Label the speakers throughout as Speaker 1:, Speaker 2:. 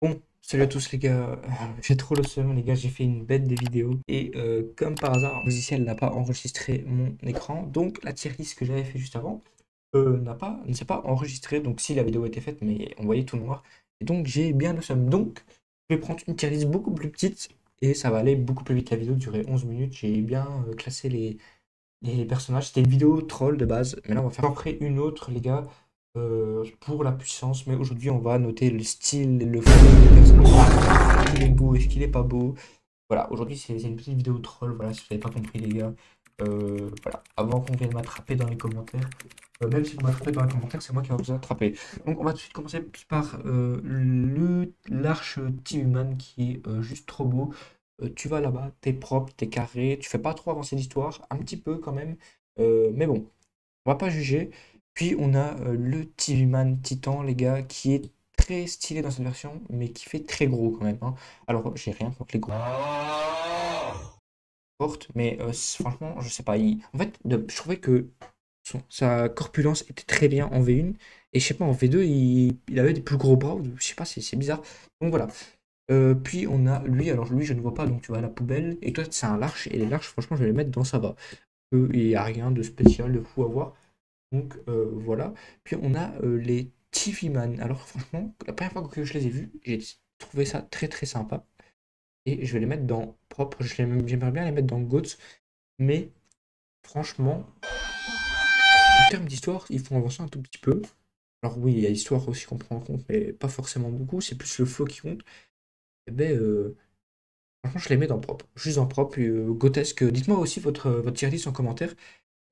Speaker 1: Bon, salut à tous les gars, Euh, j'ai trop le seum les gars, j'ai fait une bête de vidéo. Et euh, comme par hasard, le logiciel n'a pas enregistré mon écran, donc la tier list que j'avais fait juste avant euh, n'a pas, ne s'est pas enregistrée, donc si la vidéo était faite, mais on voyait tout noir, et donc j'ai bien le seum. Donc je vais prendre une tier list beaucoup plus petite. Et ça va aller beaucoup plus vite, la vidéo durait 11 minutes, j'ai bien classé les, les personnages, c'était une vidéo troll de base, mais là on va faire après une autre les gars, euh, pour la puissance, mais aujourd'hui on va noter le style, le fond des personnages. Est-ce qu'il est beau, est-ce qu'il est pas beau? Voilà, aujourd'hui c'est une petite vidéo troll, voilà, si vous n'avez pas compris les gars. Euh, voilà, avant qu'on vienne m'attraper dans les commentaires, euh, même si vous m'attrapez dans les commentaires, c'est moi qui vais vous attraper. Donc on va tout de suite commencer par l'arche Team qui est juste trop beau. Tu vas là-bas, t'es propre, t'es carré, tu fais pas trop avancer l'histoire, un petit peu quand même, mais bon, on va pas juger. Puis on a euh, le TV Man Titan, les gars, qui est très stylé dans cette version, mais qui fait très gros quand même. hein. Alors, j'ai rien contre les gros portes, mais euh, franchement, je sais pas. En fait, je trouvais que sa corpulence était très bien en V1, et je sais pas, en V2, il, avait des plus gros bras, je sais pas, c'est bizarre. Donc voilà. Euh, puis on a lui, alors lui, je ne vois pas, donc tu vas à la poubelle, et toi, c'est un large, et les larges, franchement, je vais les mettre dans ça va. Il n'y a rien de spécial, de fou à voir. Donc euh, voilà. Puis on a euh, les TV Man. Alors franchement, la première fois que je les ai vus, j'ai trouvé ça très très sympa. Et je vais les mettre dans propre. J'aimerais bien les mettre dans GOATS. Mais franchement, en termes d'histoire, ils font avancer un tout petit peu. Alors oui, il y a l'histoire aussi qu'on prend en compte, mais pas forcément beaucoup. C'est plus le flow qui compte. Et ben, euh, franchement, je les mets dans propre. Juste dans propre, grotesque. Dites-moi aussi votre, votre tier list en commentaire.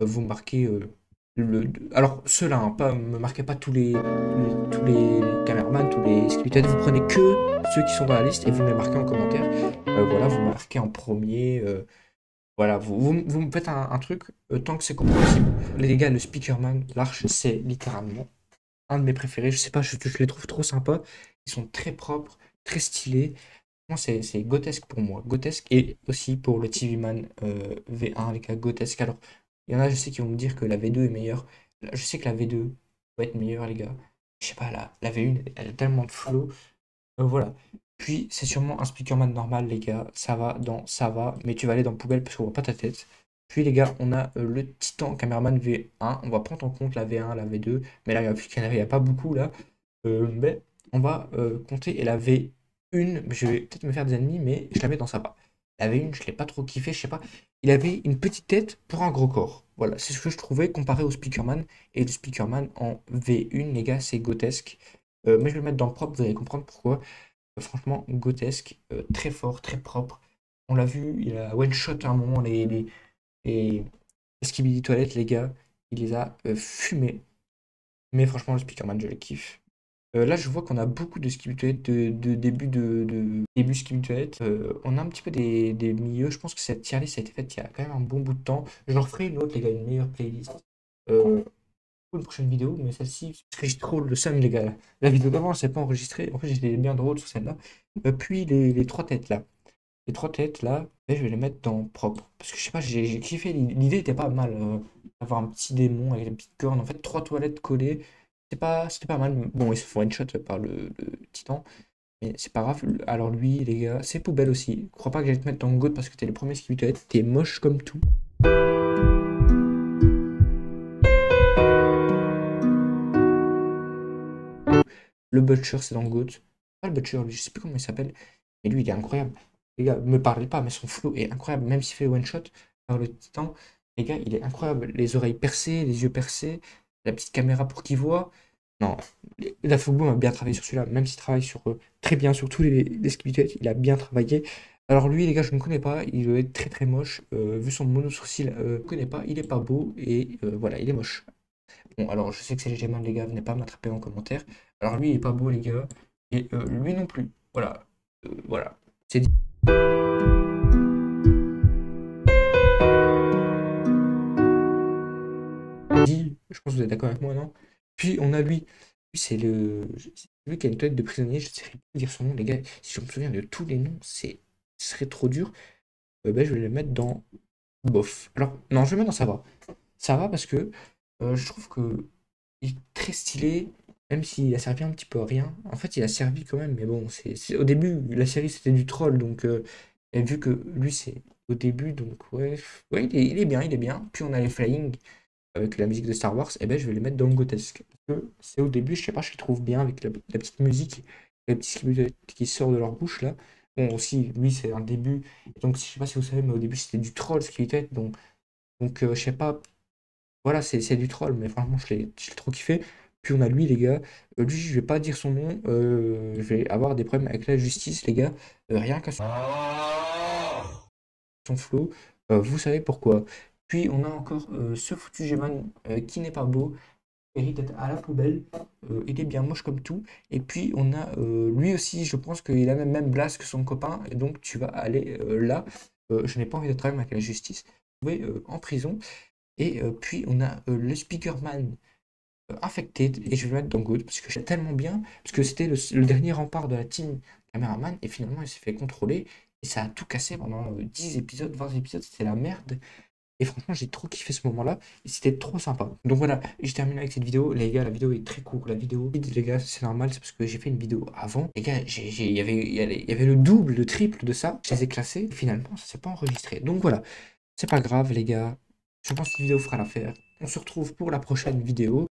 Speaker 1: Vous marquez alors ceux-là, hein, pas, me marquez pas tous les, tous caméramans, tous les scripted, vous prenez que ceux qui sont dans la liste et vous me les marquez en commentaire. Euh, voilà, vous marquez en premier. euh, voilà, vous, me faites un, truc euh, tant que c'est compréhensible. Les gars, le Speakerman, l'Arche, c'est littéralement un de mes préférés. Je sais pas, je, les trouve trop sympas. Ils sont très propres, très stylés. C'est grotesque pour moi. Grotesque et aussi pour le TV Man euh, V1, les gars, grotesque. Alors, il y en a, je sais, qui vont me dire que la V2 est meilleure. Je sais que la V2 va être meilleure, les gars. Je sais pas, la, la V1, elle a tellement de flow. Euh, voilà. Puis, c'est sûrement un Speakerman normal, les gars. Ça va dans ça va, mais tu vas aller dans poubelle parce qu'on voit pas ta tête. Puis, les gars, on a euh, le Titan Cameraman V1. On va prendre en compte la V1, la V2. Mais là, n'y il y a pas beaucoup, là. euh, mais on va compter. Et la V1, je vais peut-être me faire des ennemis, mais je la mets dans ça va. La V1, je l'ai pas trop kiffé, je sais pas. Il avait une petite tête pour un gros corps. Voilà, c'est ce que je trouvais comparé au Speakerman. Et le Speakerman en V1, les gars, c'est grotesque. Euh, mais je vais le mettre dans propre, vous allez comprendre pourquoi. Euh, franchement, grotesque, euh, très fort, très propre. On l'a vu, il a one-shot à un moment les, les, les, les Toilettes, les gars. Il les a fumés. Mais franchement, le Speakerman, je le kiffe. Euh, là, je vois qu'on a beaucoup de Skibidi Toilettes de, de début de, de début Toilettes. Euh, on a un petit peu des, des milieux. Je pense que cette tier list a été faite il y a quand même un bon bout de temps. J'en referai une autre, les gars, une meilleure playlist. Euh, pour une prochaine vidéo, mais celle-ci, parce que j'ai trop le seum, les gars. La vidéo d'avant, elle s'est pas enregistrée. En fait, j'étais bien drôle sur celle-là. Euh, puis les, les trois têtes là. Les trois têtes là, ben, je vais les mettre dans propre. Parce que je sais pas, j'ai j'ai kiffé. L'idée était pas mal. d'avoir un petit démon avec des petites cornes. En fait, trois toilettes collées. C'est pas, c'était pas mal. Bon, il se fait one shot par le, le titan. Mais c'est pas grave. Alors lui, les gars, c'est poubelle aussi. Crois pas que j'allais te mettre dans le goat parce que t'es le premier qui toilette. T'es moche comme tout. Le Butcher, c'est dans le GOAT. Pas le Butcher, lui, je sais plus comment il s'appelle. Mais lui, il est incroyable. Les gars, me parlez pas, mais son flow est incroyable. Même s'il fait one shot par le titan, les gars, il est incroyable. Les oreilles percées, les yeux percés, la petite caméra pour qu'il voit. Non, la Fogboom a bien travaillé sur celui-là, même s'il travaille sur, euh, très bien sur tous les, les il a bien travaillé. Alors lui, les gars, je ne connais pas, il doit être très très moche. Euh, vu son mono sourcil, euh, je ne connais pas, il est pas beau et euh, voilà, il est moche. Bon, alors je sais que c'est légèrement, les gars, venez pas m'attraper en commentaire. Alors lui, il est pas beau, les gars, et lui non plus. Voilà, voilà, c'est dit. Je pense que vous êtes d'accord avec moi, non? Puis on a lui, c'est le, lui qui a une tête de prisonnier, je ne sais plus dire son nom, les gars. Si je me souviens de tous les noms, c'est, ce serait trop dur. Euh, ben, je vais le mettre dans bof. Alors, non, je vais le mettre dans ça va. Parce que euh, je trouve que il est très stylé. Même s'il a servi un petit peu à rien. En fait, il a servi quand même, mais bon, c'est au début, la série c'était du troll, donc euh, vu que lui c'est au début, donc ouais il, est, bien, il est bien. Puis on a les Flying avec la musique de Star Wars, et ben je vais les mettre dans le grotesque. Parce que c'est au début, je sais pas, je les trouve bien avec la, petite musique, les petits qui, qui sort de leur bouche là. Bon, aussi, lui c'est un début, donc je sais pas si vous savez, mais au début c'était du troll ce qu'il était, donc, donc euh, je sais pas, voilà, c'est du troll, mais franchement, je l'ai trop kiffé. Puis on a lui, les gars. Euh, lui, je vais pas dire son nom. Euh, je vais avoir des problèmes avec la justice, les gars. Euh, rien qu'à son flow. vous savez pourquoi. Puis on a encore ce foutu Geman qui n'est pas beau. Mérite d'être à la poubelle. il est bien moche comme tout. Et puis on a lui aussi, je pense qu'il a même, même que son copain. Et donc tu vas aller là. je n'ai pas envie de travailler avec la justice. Vous pouvez en prison. Et euh, puis on a euh, le Speakerman euh, Affected, et je vais le mettre dans Good, parce que c'est tellement bien, parce que c'était le, dernier rempart de la team Cameraman, et finalement il s'est fait contrôler, et ça a tout cassé pendant 10 épisodes, 20 épisodes, c'était la merde. Et franchement, j'ai trop kiffé ce moment-là. C'était trop sympa. Donc voilà, je termine avec cette vidéo. Les gars, la vidéo est très courte. La vidéo, les gars, c'est normal. C'est parce que j'ai fait une vidéo avant. Les gars, il y avait, y avait le double, le triple de ça. Je les ai classés. Finalement, ça s'est pas enregistré. Donc voilà, c'est pas grave, les gars. Je pense que cette vidéo fera l'affaire. On se retrouve pour la prochaine vidéo.